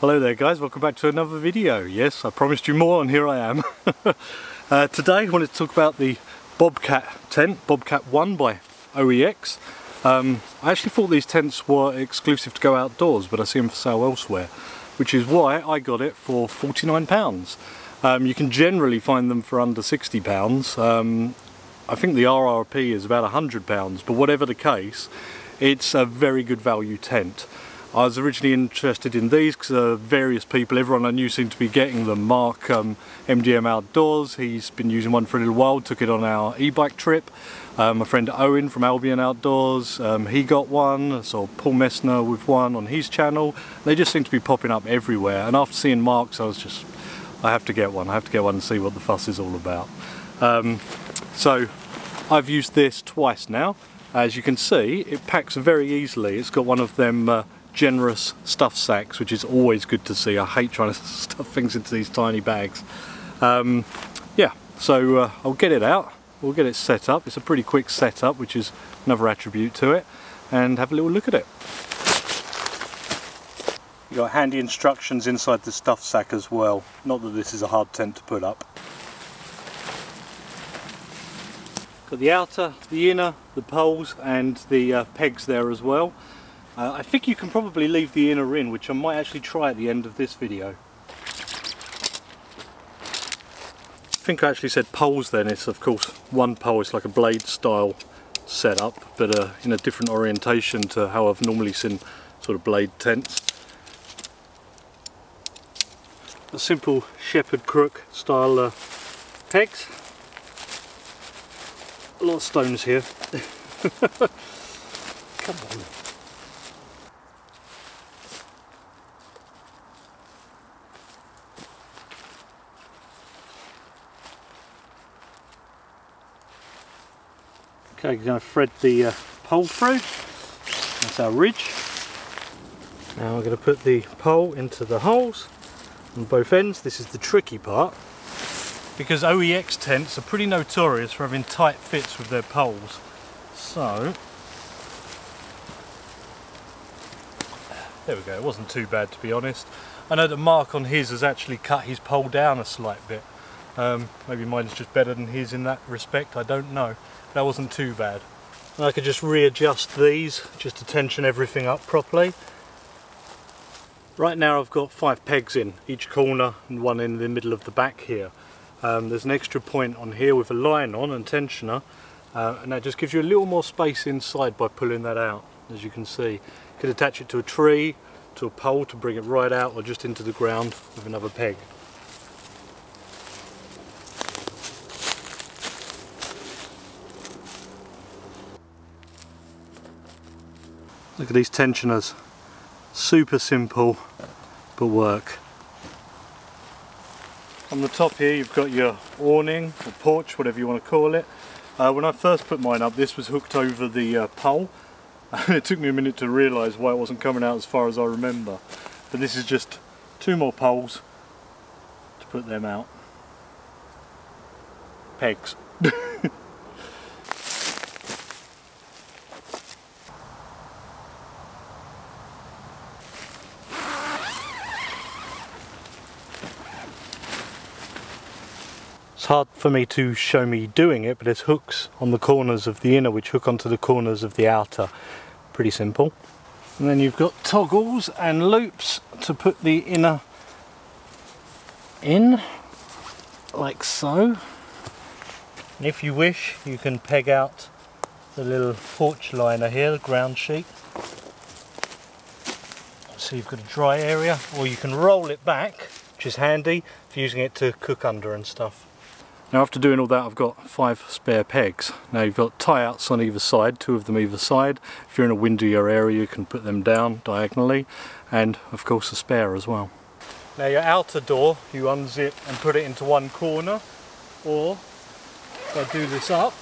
Hello there guys, welcome back to another video. Yes, I promised you more and here I am. uh, today I wanted to talk about the Bobcat tent, Bobcat 1 by OEX. Um, I actually thought these tents were exclusive to go outdoors, but I see them for sale elsewhere, which is why I got it for £49. Um, you can generally find them for under £60. Um, I think the RRP is about £100, but whatever the case, it's a very good value tent. I was originally interested in these because uh, various people, everyone I knew seemed to be getting them. Mark, um, MDM Outdoors, he's been using one for a little while, took it on our e-bike trip. Um, my friend Owen from Albion Outdoors, um, he got one. I saw Paul Messner with one on his channel. They just seem to be popping up everywhere. And after seeing Mark's, I was just, I have to get one. I have to get one and see what the fuss is all about. Um, so I've used this twice now. As you can see, it packs very easily. It's got one of them uh, generous stuff sacks, which is always good to see. I hate trying to stuff things into these tiny bags. Um, yeah, so uh, I'll get it out, we'll get it set up. It's a pretty quick setup, which is another attribute to it, and have a little look at it. You've got handy instructions inside the stuff sack as well. Not that this is a hard tent to put up. Got the outer, the inner, the poles and the uh, pegs there as well. Uh, I think you can probably leave the inner in, which I might actually try at the end of this video. I think I actually said poles then, it's of course one pole, it's like a blade style setup, but uh, in a different orientation to how I've normally seen sort of blade tents. A simple shepherd crook style uh, pegs. A lot of stones here. Come on. Okay, we're going to thread the uh, pole through. That's our ridge. Now we're going to put the pole into the holes on both ends. This is the tricky part because OEX tents are pretty notorious for having tight fits with their poles. So, there we go, it wasn't too bad to be honest. I know that Mark on his has actually cut his pole down a slight bit. Um, maybe mine is just better than his in that respect, I don't know that wasn't too bad. And I could just readjust these just to tension everything up properly. Right now I've got five pegs in each corner and one in the middle of the back here. Um, there's an extra point on here with a line on and tensioner uh, and that just gives you a little more space inside by pulling that out as you can see. You could attach it to a tree, to a pole to bring it right out or just into the ground with another peg. Look at these tensioners. Super simple, but work. On the top here you've got your awning, or porch, whatever you want to call it. Uh, when I first put mine up this was hooked over the uh, pole. it took me a minute to realise why it wasn't coming out as far as I remember. But this is just two more poles to put them out. Pegs. hard for me to show me doing it, but there's hooks on the corners of the inner which hook onto the corners of the outer. Pretty simple. And then you've got toggles and loops to put the inner in, like so. And if you wish, you can peg out the little porch liner here, the ground sheet. So you've got a dry area, or you can roll it back, which is handy for using it to cook under and stuff. Now after doing all that I've got five spare pegs. Now you've got tie-outs on either side, two of them either side. If you're in a windier area you can put them down diagonally and of course a spare as well. Now your outer door you unzip and put it into one corner or if I do this up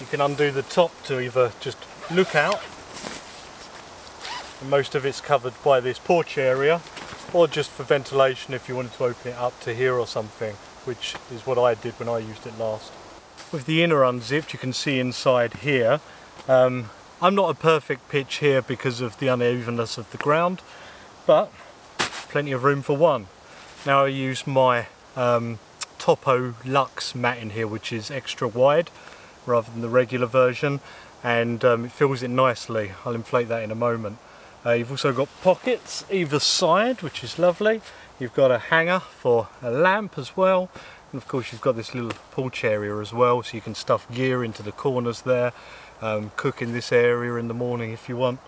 you can undo the top to either just look out and most of it's covered by this porch area or just for ventilation if you wanted to open it up to here or something which is what I did when I used it last. with the inner unzipped you can see inside here. Um, I'm not a perfect pitch here because of the unevenness of the ground but plenty of room for one. Now I use my um, Topo Luxe mat in here which is extra wide rather than the regular version and um, it fills it nicely. I'll inflate that in a moment uh, you've also got pockets either side which is lovely. You've got a hanger for a lamp as well. And of course you've got this little porch area as well so you can stuff gear into the corners there. Um, cook in this area in the morning if you want.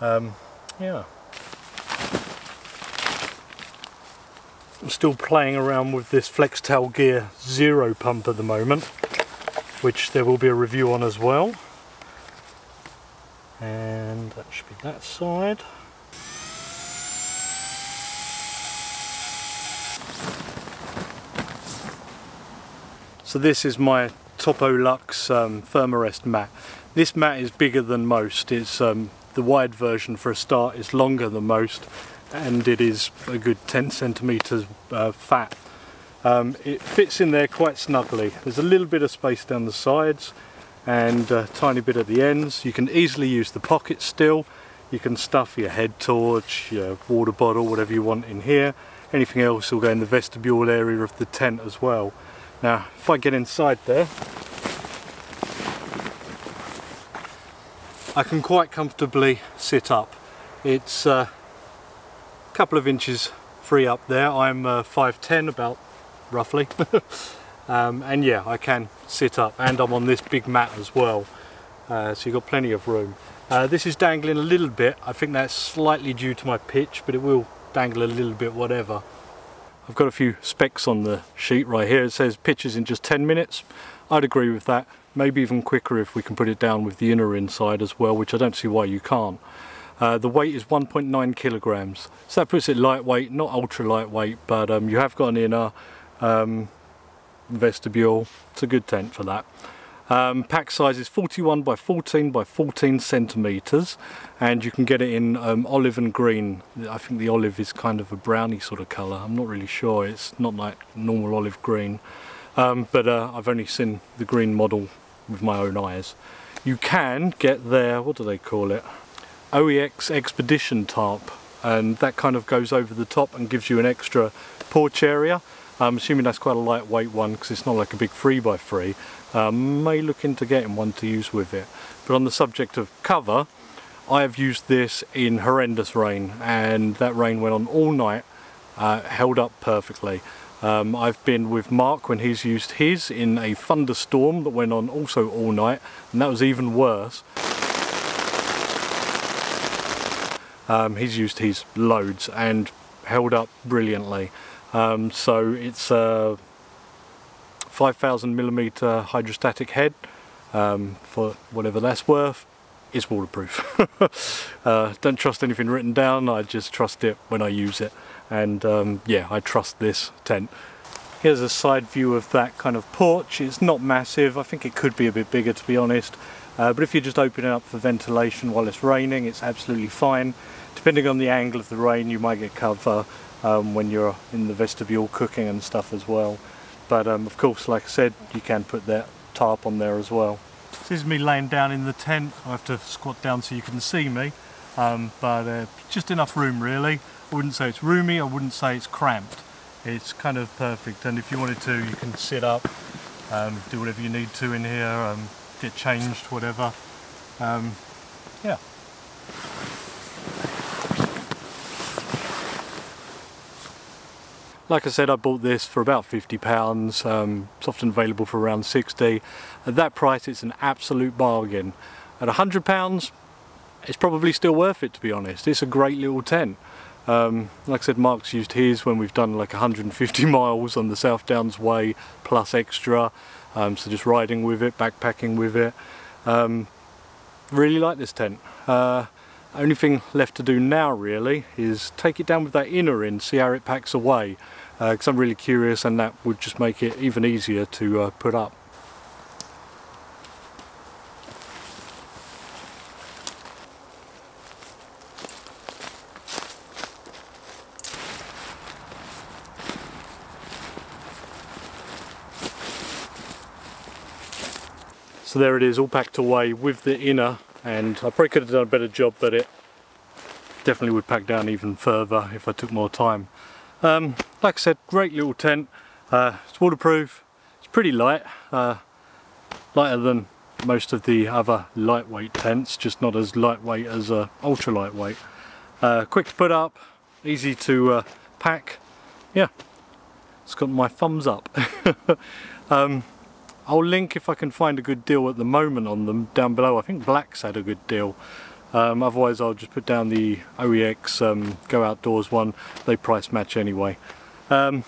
Um, yeah. I'm still playing around with this Flextail Gear Zero pump at the moment which there will be a review on as well and that should be that side So this is my Topo Luxe um, Thermarest mat. This mat is bigger than most. It's um, the wide version for a start is longer than most and it is a good 10 centimeters uh, fat. Um, it fits in there quite snugly. There's a little bit of space down the sides and a tiny bit at the ends. You can easily use the pocket still. You can stuff your head torch, your water bottle, whatever you want in here. Anything else will go in the vestibule area of the tent as well. Now, if I get inside there, I can quite comfortably sit up. It's uh, a couple of inches free up there. I'm uh, 5'10 about roughly. um, and yeah, I can sit up and I'm on this big mat as well. Uh, so you've got plenty of room. Uh, this is dangling a little bit. I think that's slightly due to my pitch, but it will dangle a little bit whatever. I've got a few specs on the sheet right here. It says pitches in just 10 minutes. I'd agree with that. Maybe even quicker if we can put it down with the inner inside as well, which I don't see why you can't. Uh, the weight is 1.9 kilograms. So that puts it lightweight, not ultra lightweight, but um, you have got an inner um, vestibule. It's a good tent for that. Um, pack size is 41 by 14 by 14 centimeters and you can get it in um, olive and green. I think the olive is kind of a browny sort of colour. I'm not really sure. It's not like normal olive green. Um, but uh, I've only seen the green model with my own eyes. You can get their, what do they call it? OEX Expedition tarp and that kind of goes over the top and gives you an extra porch area. I'm assuming that's quite a lightweight one because it's not like a big 3x3 um, may look into getting one to use with it. But on the subject of cover, I have used this in horrendous rain and that rain went on all night, uh, held up perfectly. Um, I've been with Mark when he's used his in a thunderstorm that went on also all night and that was even worse. Um, he's used his loads and held up brilliantly. Um, so it's a 5000 millimeter hydrostatic head. Um, for whatever that's worth is waterproof. uh, don't trust anything written down, I just trust it when I use it. And um, yeah I trust this tent. Here's a side view of that kind of porch, it's not massive, I think it could be a bit bigger to be honest. Uh, but if you just open it up for ventilation while it's raining it's absolutely fine. Depending on the angle of the rain you might get cover um, when you're in the vestibule cooking and stuff as well but um, of course like I said you can put that tarp on there as well. This is me laying down in the tent, I have to squat down so you can see me um, but uh, just enough room really. I wouldn't say it's roomy, I wouldn't say it's cramped. It's kind of perfect and if you wanted to you can sit up, um, do whatever you need to in here, um, get changed, whatever. Um, yeah. Like I said, I bought this for about £50. Um, it's often available for around 60 At that price, it's an absolute bargain. At £100, it's probably still worth it, to be honest. It's a great little tent. Um, like I said, Mark's used his when we've done like 150 miles on the South Downs Way, plus extra. Um, so just riding with it, backpacking with it. Um, really like this tent. Uh, only thing left to do now really is take it down with that inner in, see how it packs away because uh, I'm really curious and that would just make it even easier to uh, put up. So there it is, all packed away with the inner, and I probably could have done a better job, but it definitely would pack down even further if I took more time. Um, like I said, great little tent. Uh, it's waterproof, it's pretty light, uh, lighter than most of the other lightweight tents, just not as lightweight as uh, ultra lightweight. Uh, quick to put up, easy to uh, pack. Yeah, it's got my thumbs up. um, I'll link if I can find a good deal at the moment on them down below. I think Black's had a good deal. Um, otherwise I'll just put down the OEX um, Go Outdoors one. They price match anyway. Um,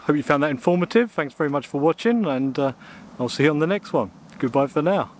hope you found that informative. Thanks very much for watching and uh, I'll see you on the next one. Goodbye for now.